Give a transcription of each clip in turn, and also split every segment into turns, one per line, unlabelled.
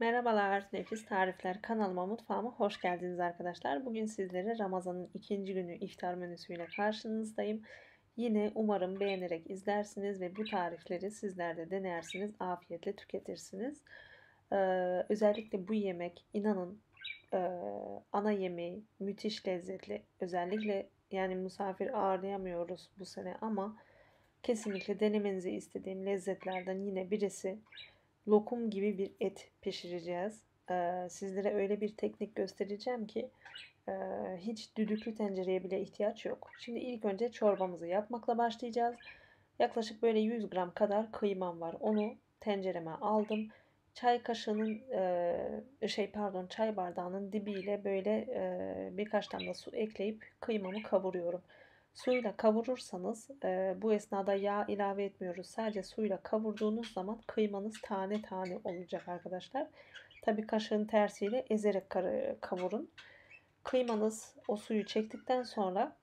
Merhabalar, Nefis Tarifler kanalıma mutfağıma hoş geldiniz arkadaşlar. Bugün sizlere Ramazan'ın ikinci günü iftar menüsüyle karşınızdayım. Yine umarım beğenerek izlersiniz ve bu tarifleri sizler de denersiniz, afiyetle tüketirsiniz. Ee, özellikle bu yemek inanın e, ana yemeği müthiş lezzetli. Özellikle yani misafir ağırlayamıyoruz bu sene ama kesinlikle denemenizi istediğim lezzetlerden yine birisi lokum gibi bir et pişireceğiz. Ee, sizlere öyle bir teknik göstereceğim ki e, hiç düdüklü tencereye bile ihtiyaç yok. Şimdi ilk önce çorbamızı yapmakla başlayacağız. Yaklaşık böyle 100 gram kadar kıymam var. Onu tencereme aldım. Çay kaşığının e, şey pardon çay bardağının dibiyle böyle e, birkaç damla su ekleyip kıymamı kavuruyorum. Suyla kavurursanız e, bu esnada yağ ilave etmiyoruz. Sadece suyla kavurduğunuz zaman kıymanız tane tane olacak arkadaşlar. Tabi kaşığın tersiyle ezerek kavurun. Kıymanız o suyu çektikten sonra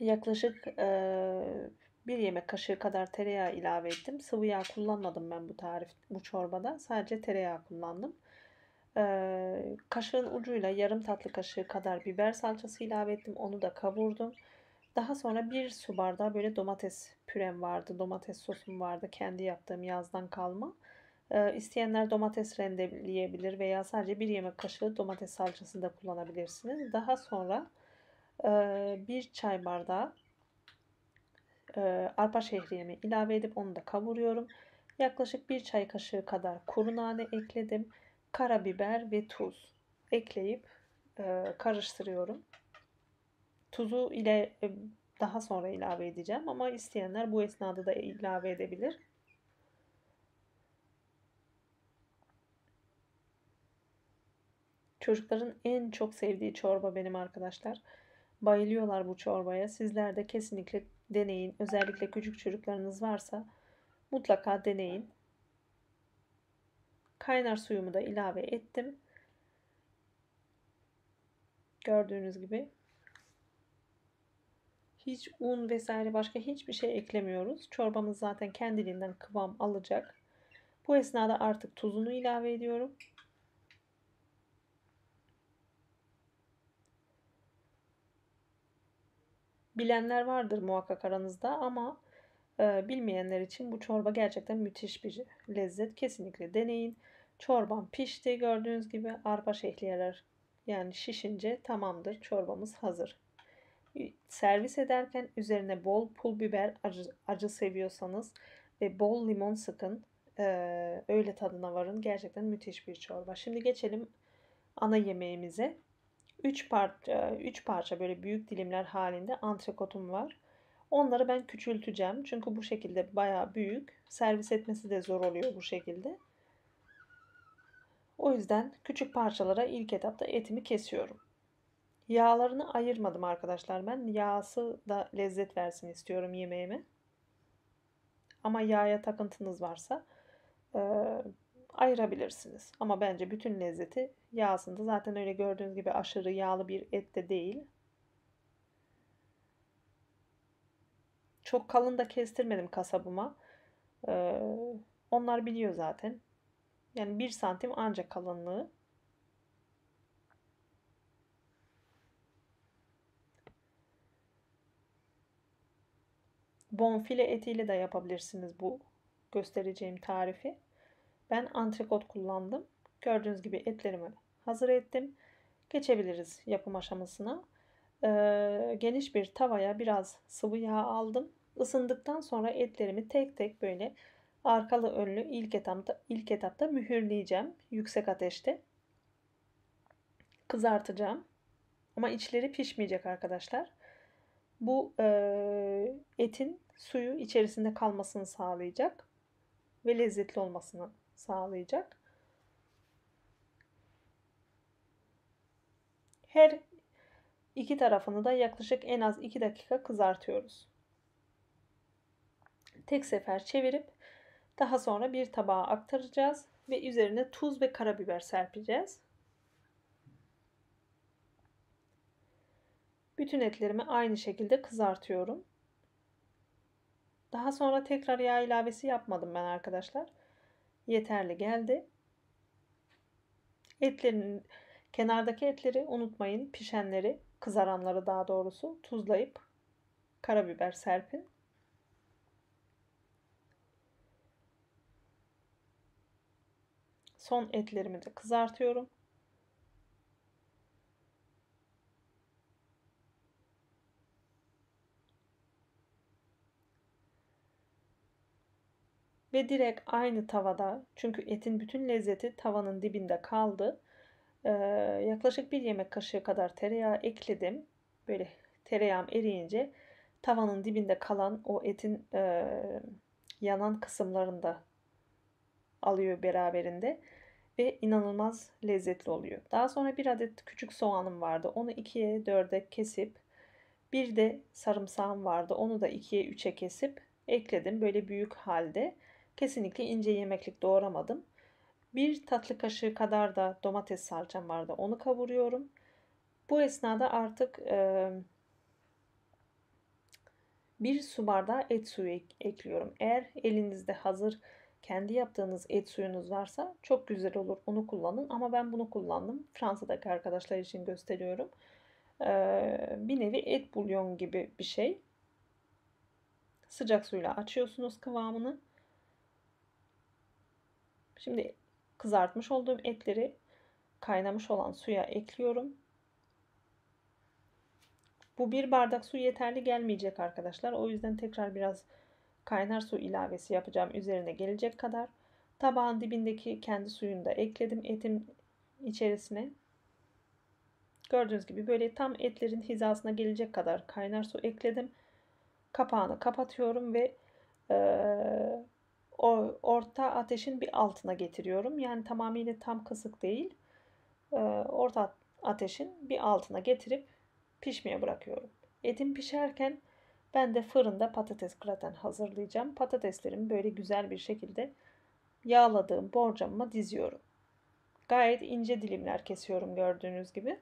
yaklaşık e, bir yemek kaşığı kadar tereyağı ilave ettim. Sıvı yağ kullanmadım ben bu tarif bu çorbada. Sadece tereyağı kullandım. Ee, kaşığın ucuyla yarım tatlı kaşığı kadar biber salçası ilave ettim. Onu da kavurdum. Daha sonra bir su bardağı böyle domates pürem vardı. Domates sosum vardı. Kendi yaptığım yazdan kalma. Ee, isteyenler domates rendeleyebilir veya sadece bir yemek kaşığı domates salçası da kullanabilirsiniz. Daha sonra bir çay bardağı arpa şehriyemi ilave edip onu da kavuruyorum. Yaklaşık bir çay kaşığı kadar kuru nane ekledim karabiber ve tuz ekleyip e, karıştırıyorum. Tuzu ile e, daha sonra ilave edeceğim ama isteyenler bu esnada da ilave edebilir. Çocukların en çok sevdiği çorba benim arkadaşlar. Bayılıyorlar bu çorbaya. Sizler de kesinlikle deneyin. Özellikle küçük çocuklarınız varsa mutlaka deneyin. Kaynar suyumu da ilave ettim. Gördüğünüz gibi. Hiç un vesaire başka hiçbir şey eklemiyoruz. Çorbamız zaten kendiliğinden kıvam alacak. Bu esnada artık tuzunu ilave ediyorum. Bilenler vardır muhakkak aranızda ama bilmeyenler için bu çorba gerçekten müthiş bir lezzet. Kesinlikle deneyin. Çorbam pişti. Gördüğünüz gibi arpa şehriyeler yani şişince tamamdır. Çorbamız hazır. Servis ederken üzerine bol pul biber acı, acı seviyorsanız ve bol limon sıkın. Ee, öyle tadına varın. Gerçekten müthiş bir çorba. Şimdi geçelim ana yemeğimize. 3 parça, 3 parça böyle büyük dilimler halinde antrekotum var. Onları ben küçülteceğim. Çünkü bu şekilde baya büyük. Servis etmesi de zor oluyor bu şekilde. O yüzden küçük parçalara ilk etapta etimi kesiyorum. Yağlarını ayırmadım arkadaşlar ben. Yağsı da lezzet versin istiyorum yemeğime. Ama yağa takıntınız varsa e, ayırabilirsiniz. Ama bence bütün lezzeti yağsında. Zaten öyle gördüğünüz gibi aşırı yağlı bir et de değil. Çok kalın da kestirmedim kasabıma. Ee, onlar biliyor zaten. Yani 1 santim ancak kalınlığı. Bonfile etiyle de yapabilirsiniz bu göstereceğim tarifi. Ben antrikot kullandım. Gördüğünüz gibi etlerimi hazır ettim. Geçebiliriz yapım aşamasına. Ee, geniş bir tavaya biraz sıvı yağ aldım. Isındıktan sonra etlerimi tek tek böyle arkalı önlü ilk etapta ilk etapta mühürleyeceğim yüksek ateşte. Kızartacağım. Ama içleri pişmeyecek arkadaşlar. Bu e, etin suyu içerisinde kalmasını sağlayacak ve lezzetli olmasını sağlayacak. Her iki tarafını da yaklaşık en az 2 dakika kızartıyoruz. Tek sefer çevirip daha sonra bir tabağa aktaracağız ve üzerine tuz ve karabiber serpeceğiz. Bütün etlerimi aynı şekilde kızartıyorum. Daha sonra tekrar yağ ilavesi yapmadım ben arkadaşlar. Yeterli geldi. Etlerin kenardaki etleri unutmayın pişenleri kızaranları daha doğrusu tuzlayıp karabiber serpin. Son etlerimi de kızartıyorum. Ve direkt aynı tavada çünkü etin bütün lezzeti tavanın dibinde kaldı. Ee, yaklaşık bir yemek kaşığı kadar tereyağı ekledim. Böyle tereyağım eriyince tavanın dibinde kalan o etin e, yanan kısımlarında alıyor beraberinde ve inanılmaz lezzetli oluyor. Daha sonra bir adet küçük soğanım vardı. Onu ikiye dörde kesip bir de sarımsağım vardı. Onu da ikiye üçe kesip ekledim. Böyle büyük halde. Kesinlikle ince yemeklik doğramadım. Bir tatlı kaşığı kadar da domates salçam vardı. Onu kavuruyorum. Bu esnada artık e, bir su bardağı et suyu ekliyorum. Eğer elinizde hazır kendi yaptığınız et suyunuz varsa çok güzel olur. Onu kullanın. Ama ben bunu kullandım. Fransa'daki arkadaşlar için gösteriyorum. Ee, bir nevi et bulyon gibi bir şey. Sıcak suyla açıyorsunuz kıvamını. Şimdi kızartmış olduğum etleri kaynamış olan suya ekliyorum. Bu bir bardak su yeterli gelmeyecek arkadaşlar. O yüzden tekrar biraz kaynar su ilavesi yapacağım üzerine gelecek kadar. Tabağın dibindeki kendi suyunu da ekledim etim içerisine. Gördüğünüz gibi böyle tam etlerin hizasına gelecek kadar kaynar su ekledim. Kapağını kapatıyorum ve e, o orta ateşin bir altına getiriyorum. Yani tamamıyla tam kısık değil. E, orta ateşin bir altına getirip pişmeye bırakıyorum. Etim pişerken ben de fırında patates graten hazırlayacağım. Patateslerimi böyle güzel bir şekilde yağladığım borcamıma diziyorum. Gayet ince dilimler kesiyorum gördüğünüz gibi.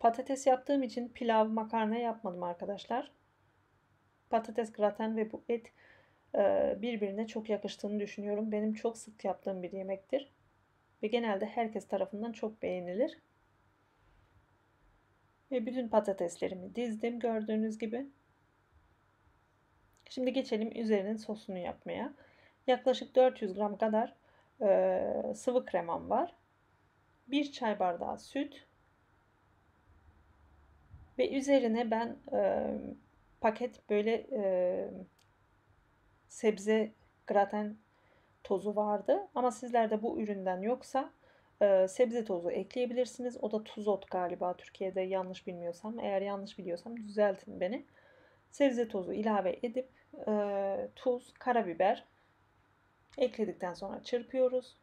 Patates yaptığım için pilav, makarna yapmadım arkadaşlar. Patates graten ve bu et birbirine çok yakıştığını düşünüyorum. Benim çok sık yaptığım bir yemektir. Ve genelde herkes tarafından çok beğenilir. Ve bütün patateslerimi dizdim gördüğünüz gibi. Şimdi geçelim üzerinin sosunu yapmaya. Yaklaşık 400 gram kadar e, sıvı kremam var. 1 çay bardağı süt, ve üzerine ben e, paket böyle e, sebze graten tozu vardı. Ama sizlerde bu üründen yoksa e, sebze tozu ekleyebilirsiniz. O da tuzot galiba Türkiye'de yanlış bilmiyorsam. Eğer yanlış biliyorsam düzeltin beni. Sebze tozu ilave edip e, tuz, karabiber ekledikten sonra çırpıyoruz.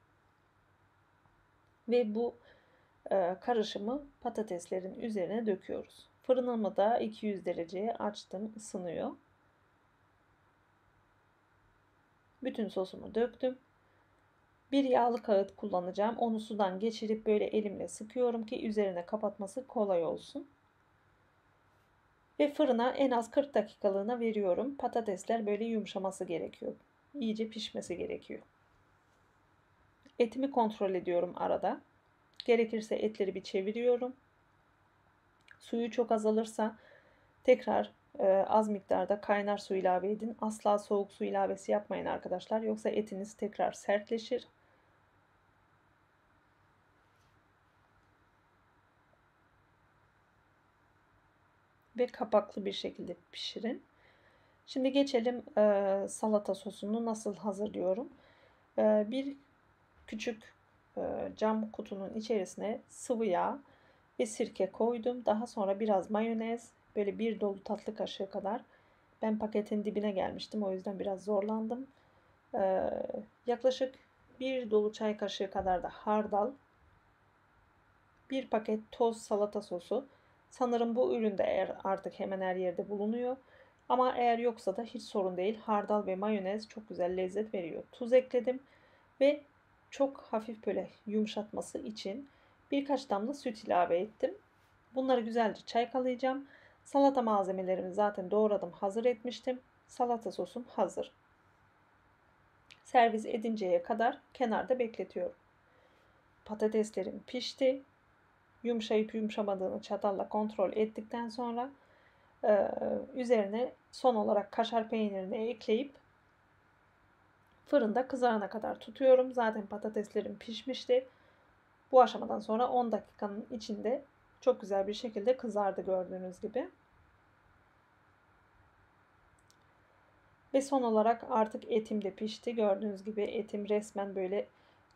Ve bu e, karışımı patateslerin üzerine döküyoruz. Fırınımı da 200 dereceye açtım. ısınıyor. Bütün sosumu döktüm. Bir yağlı kağıt kullanacağım. Onu sudan geçirip böyle elimle sıkıyorum ki üzerine kapatması kolay olsun. Ve fırına en az 40 dakikalığına veriyorum. Patatesler böyle yumuşaması gerekiyor. İyice pişmesi gerekiyor. Etimi kontrol ediyorum arada. Gerekirse etleri bir çeviriyorum. Suyu çok azalırsa tekrar az miktarda kaynar su ilave edin. Asla soğuk su ilavesi yapmayın arkadaşlar. Yoksa etiniz tekrar sertleşir. Ve kapaklı bir şekilde pişirin. Şimdi geçelim e, salata sosunu nasıl hazırlıyorum. E, bir küçük e, cam kutunun içerisine sıvı yağ, ve sirke koydum. Daha sonra biraz mayonez böyle bir dolu tatlı kaşığı kadar. Ben paketin dibine gelmiştim o yüzden biraz zorlandım. Ee, yaklaşık bir dolu çay kaşığı kadar da hardal. Bir paket toz salata sosu. Sanırım bu üründe eğer artık hemen her yerde bulunuyor. Ama eğer yoksa da hiç sorun değil. Hardal ve mayonez çok güzel lezzet veriyor. Tuz ekledim ve çok hafif böyle yumuşatması için Birkaç damla süt ilave ettim. Bunları güzelce çaykalayacağım. Salata malzemelerimi zaten doğradım, hazır etmiştim. Salata sosum hazır. servis edinceye kadar kenarda bekletiyorum. Patateslerim pişti. Yumuşayıp yumuşamadığını çatalla kontrol ettikten sonra e, üzerine son olarak kaşar peynirini ekleyip fırında kızarana kadar tutuyorum. Zaten patateslerim pişmişti. Bu aşamadan sonra 10 dakikanın içinde çok güzel bir şekilde kızardı gördüğünüz gibi. Ve son olarak artık etim de pişti. Gördüğünüz gibi etim resmen böyle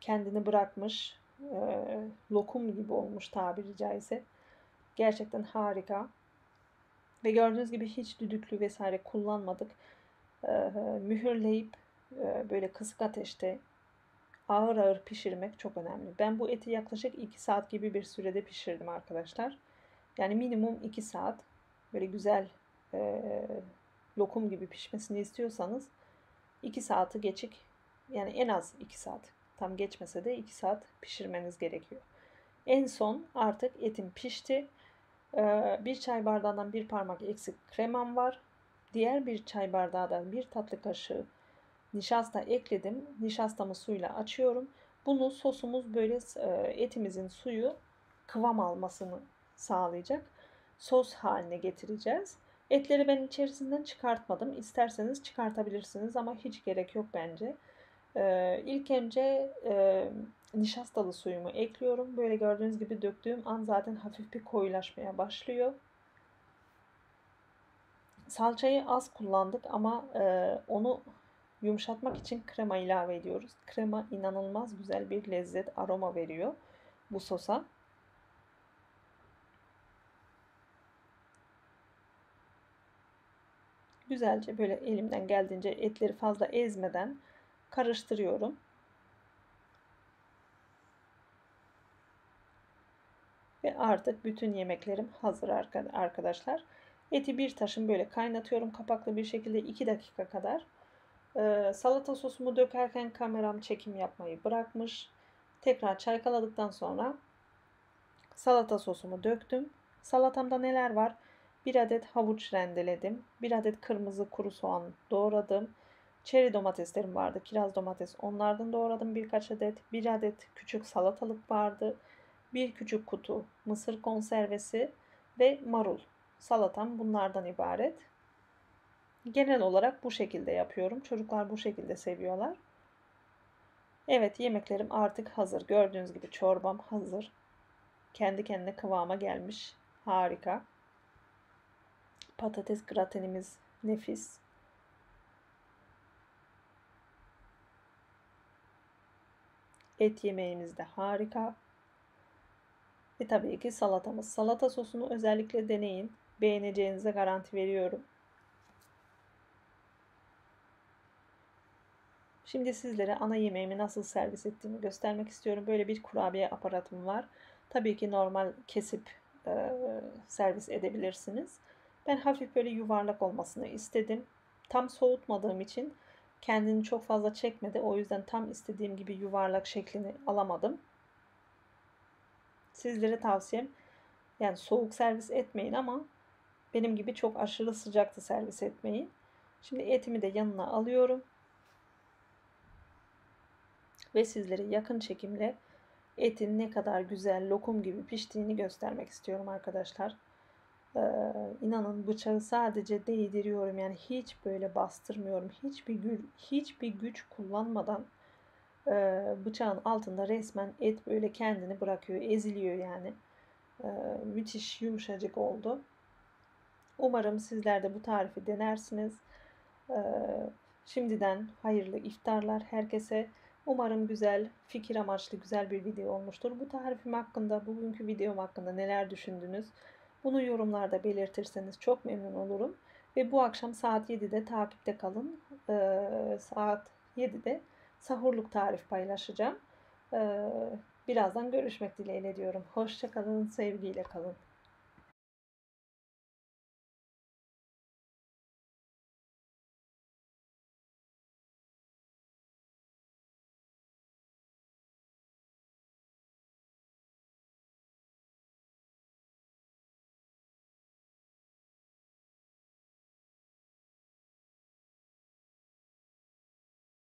kendini bırakmış. E, lokum gibi olmuş tabiri caizse. Gerçekten harika. Ve gördüğünüz gibi hiç düdüklü vesaire kullanmadık. E, mühürleyip e, böyle kısık ateşte ağır ağır pişirmek çok önemli. Ben bu eti yaklaşık 2 saat gibi bir sürede pişirdim arkadaşlar. Yani minimum 2 saat böyle güzel e, lokum gibi pişmesini istiyorsanız 2 saati geçik yani en az 2 saat tam geçmese de 2 saat pişirmeniz gerekiyor. En son artık etim pişti. Ee, bir çay bardağından bir parmak eksik kremam var. Diğer bir çay bardağı da bir tatlı kaşığı nişasta ekledim. Nişastamı suyla açıyorum. Bunu sosumuz böyle e, etimizin suyu kıvam almasını sağlayacak. Sos haline getireceğiz. Etleri ben içerisinden çıkartmadım. İsterseniz çıkartabilirsiniz ama hiç gerek yok bence. Ee, ilk önce e, nişastalı suyumu ekliyorum. Böyle gördüğünüz gibi döktüğüm an zaten hafif bir koyulaşmaya başlıyor. Salçayı az kullandık ama e, onu yumuşatmak için krema ilave ediyoruz. Krema inanılmaz güzel bir lezzet, aroma veriyor bu sosa. Güzelce böyle elimden geldiğince etleri fazla ezmeden karıştırıyorum. Ve artık bütün yemeklerim hazır arkadaşlar. Eti bir taşım böyle kaynatıyorum kapaklı bir şekilde 2 dakika kadar. Ee, salata sosumu dökerken kameram çekim yapmayı bırakmış. Tekrar çaykaladıktan sonra salata sosumu döktüm. Salatamda neler var? 1 adet havuç rendeledim. 1 adet kırmızı kuru soğan doğradım. Çeri domateslerim vardı. Kiraz domates onlardan doğradım birkaç adet. 1 adet küçük salatalık vardı. 1 küçük kutu mısır konservesi ve marul. Salatam bunlardan ibaret. Genel olarak bu şekilde yapıyorum. Çocuklar bu şekilde seviyorlar. Evet yemeklerim artık hazır. Gördüğünüz gibi çorbam hazır. Kendi kendine kıvama gelmiş. Harika. Patates gratenimiz nefis. Et yemeğimiz de harika. Ve tabii ki salatamız. Salata sosunu özellikle deneyin. Beğeneceğinize garanti veriyorum. Şimdi sizlere ana yemeğimi nasıl servis ettiğimi göstermek istiyorum. Böyle bir kurabiye aparatım var. Tabii ki normal kesip e, servis edebilirsiniz. Ben hafif böyle yuvarlak olmasını istedim. Tam soğutmadığım için kendini çok fazla çekmedi. O yüzden tam istediğim gibi yuvarlak şeklini alamadım. Sizlere tavsiyem yani soğuk servis etmeyin ama benim gibi çok aşırı sıcakta servis etmeyin. Şimdi etimi de yanına alıyorum. Ve sizlere yakın çekimle etin ne kadar güzel lokum gibi piştiğini göstermek istiyorum arkadaşlar. Ee, inanın bıçağı sadece değdiriyorum yani hiç böyle bastırmıyorum. Hiçbir güç, hiçbir güç kullanmadan e, bıçağın altında resmen et böyle kendini bırakıyor, eziliyor yani. E, müthiş yumuşacık oldu. Umarım sizler de bu tarifi denersiniz. E, şimdiden hayırlı iftarlar herkese. Umarım güzel, fikir amaçlı güzel bir video olmuştur. Bu tarifim hakkında, bugünkü videom hakkında neler düşündünüz? Bunu yorumlarda belirtirseniz çok memnun olurum. Ve bu akşam saat 7'de takipte kalın. Ee, saat 7'de sahurluk tarif paylaşacağım. Ee, birazdan görüşmek dileğiyle diyorum. Hoşçakalın, sevgiyle kalın.